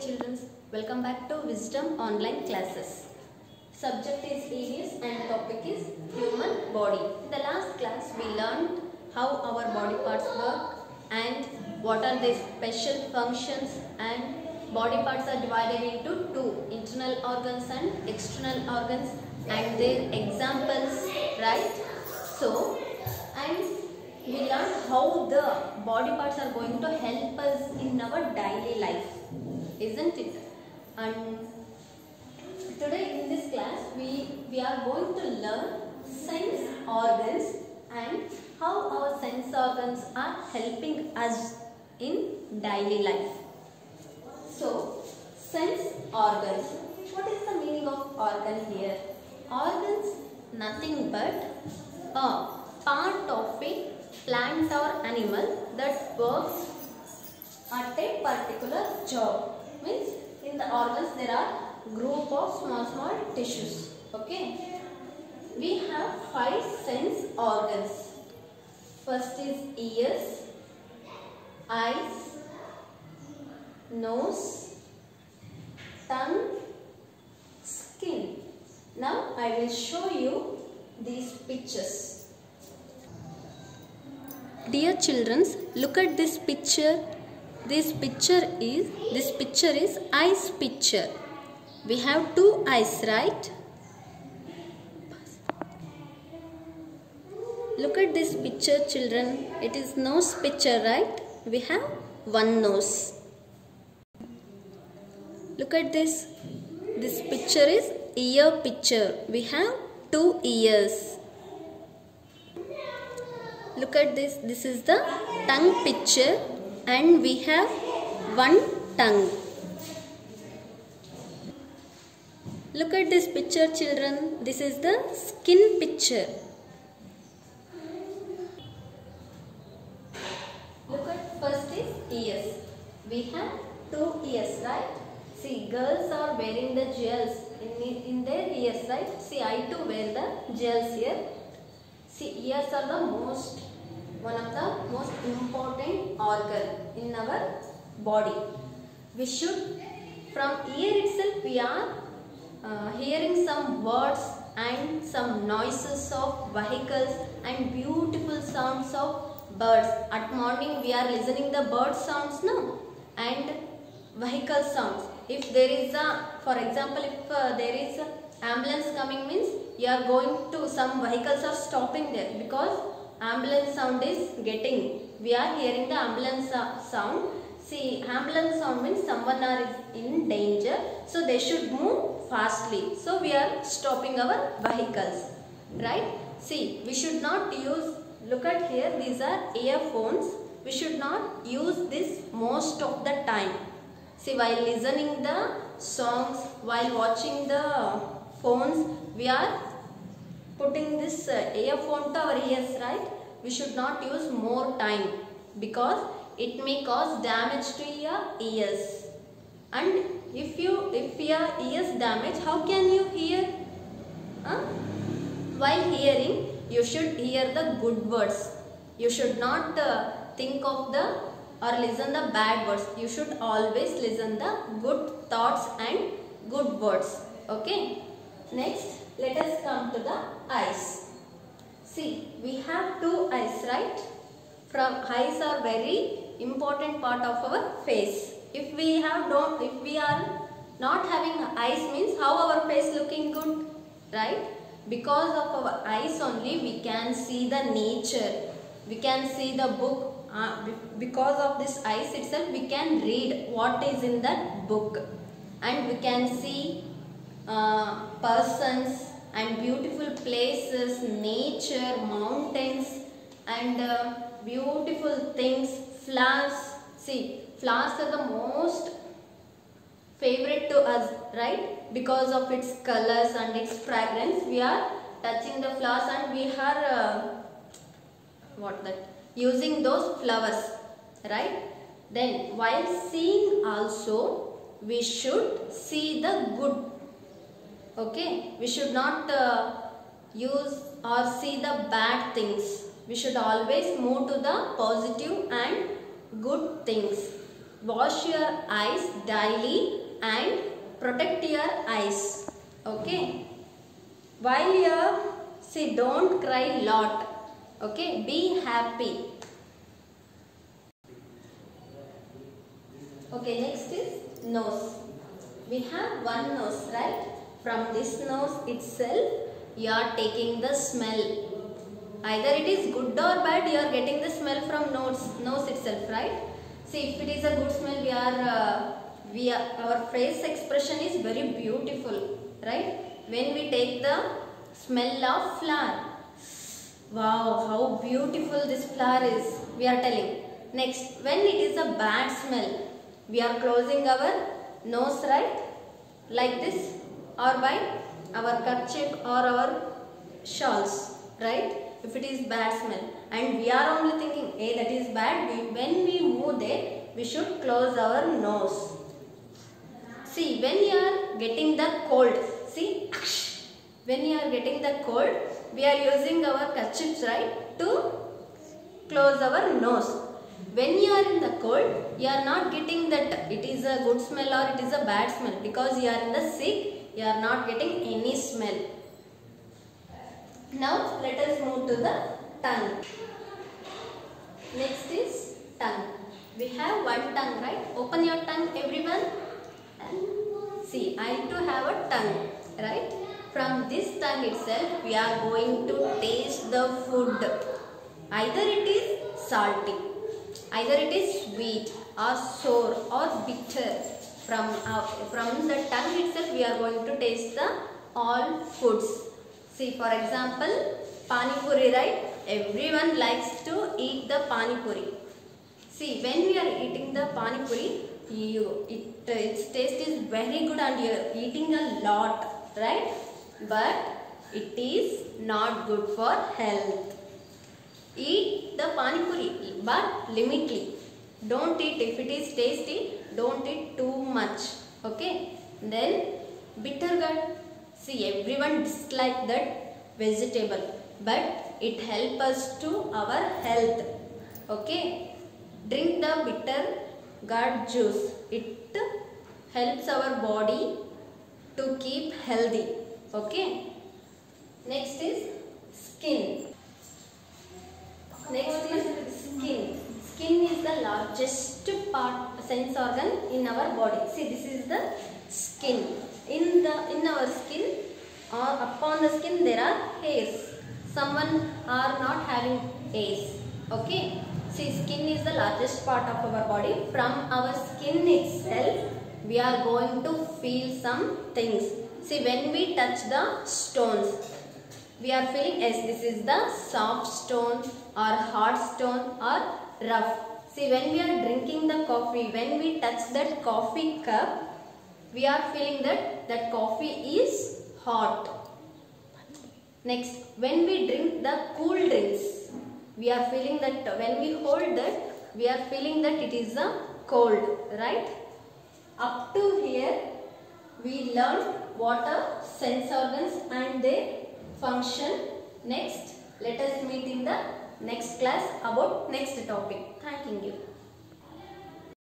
children, welcome back to Wisdom Online Classes. Subject is EVS and topic is human body. In the last class we learned how our body parts work and what are their special functions and body parts are divided into two internal organs and external organs and their examples right so and we learned how the body parts are going to help us in our daily life isn't it? And today in this class we we are going to learn sense organs and how our sense organs are helping us in daily life. So sense organs what is the meaning of organ here? Organs nothing but a part of a plant or animal that works at a particular job means in the organs there are group of small small tissues okay? We have five sense organs. First is ears eyes nose tongue skin. Now i will show you these pictures. Dear children look at this picture this picture is this picture is eyes picture. We have two eyes right? Look at this picture children. It is nose picture right? We have one nose. Look at this. This picture is ear picture. We have two ears. Look at this. This is the tongue picture and we have one tongue. Look at this picture children. This is the skin picture. Look at first is ears. We have two ears right? See girls are wearing the gels. In, in their ears right? See i too wear the gels here. See ears are the most one of the most important organ in our body. We should from ear itself we are uh, hearing some words and some noises of vehicles and beautiful sounds of birds. At morning we are listening the bird sounds now and vehicle sounds. If there is a for example if uh, there is ambulance coming means you are going to some vehicles are stopping there because ambulance sound is getting we are hearing the ambulance sound. See ambulance sound means someone are in danger so they should move fastly. So we are stopping our vehicles right? See we should not use look at here these are earphones. We should not use this most of the time. See while listening the songs while watching the phones we are putting this uh, earphone to our ears right we should not use more time because it may cause damage to your ears. And if you if your ears damage how can you hear? Huh? while hearing you should hear the good words. You should not uh, think of the or listen the bad words. You should always listen the good thoughts and good words. Okay? Next let us come to the eyes see we have two eyes right? From eyes are very important part of our face. If we have don't if we are not having eyes means how our face looking good right? Because of our eyes only we can see the nature. We can see the book. Uh, because of this eyes itself we can read what is in that book. And we can see uh, persons and beautiful places nature mountains and uh, beautiful things flowers. See flowers are the most favorite to us right? Because of its colors and its fragrance we are touching the flowers and we are uh, what that using those flowers right? Then while seeing also we should see the good okay? We should not uh, use or see the bad things. We should always move to the positive and good things. Wash your eyes daily and protect your eyes. Okay? While you're see don't cry lot. Okay? Be happy. Okay next is nose. We have one nose right from this nose itself you are taking the smell. Either it is good or bad you are getting the smell from nose nose itself right? See if it is a good smell we are uh, we are our face expression is very beautiful right? When we take the smell of flower. Wow how beautiful this flower is we are telling. Next when it is a bad smell we are closing our nose right? Like this or by our kerchief or our shawls right? If it is bad smell. And we are only thinking hey that is bad. We, when we move there we should close our nose. See when you are getting the cold see when you are getting the cold we are using our kerchiefs right to close our nose when you are in the cold you are not getting that it is a good smell or it is a bad smell. Because you are in the sick you are not getting any smell. Now let us move to the tongue. Next is tongue. We have one tongue right? Open your tongue everyone. And see i too have a tongue right? From this tongue itself we are going to taste the food. Either it is salty either it is sweet or sour or bitter. From uh, from the tongue itself we are going to taste the all foods. See for example pani puri right? Everyone likes to eat the pani puri. See when we are eating the pani puri you it its taste is very good and you are eating a lot right? But it is not good for health eat the pani puri but limitly. Don't eat. If it is tasty don't eat too much. Okay? Then bitter gourd see everyone dislike that vegetable but it help us to our health. Okay? Drink the bitter gourd juice. It helps our body to keep healthy. Okay? Next is skin Next is skin. Skin is the largest part sense organ in our body. See this is the skin. In the in our skin or upon the skin there are hairs. Someone are not having hairs. Okay. See skin is the largest part of our body. From our skin itself we are going to feel some things. See when we touch the stones we are feeling yes this is the soft stone or hard stone or rough see when we are drinking the coffee when we touch that coffee cup we are feeling that that coffee is hot next when we drink the cool drinks we are feeling that when we hold that we are feeling that it is a cold right up to here we learned what are sense organs and their function. Next, let us meet in the next class about next topic. Thanking you.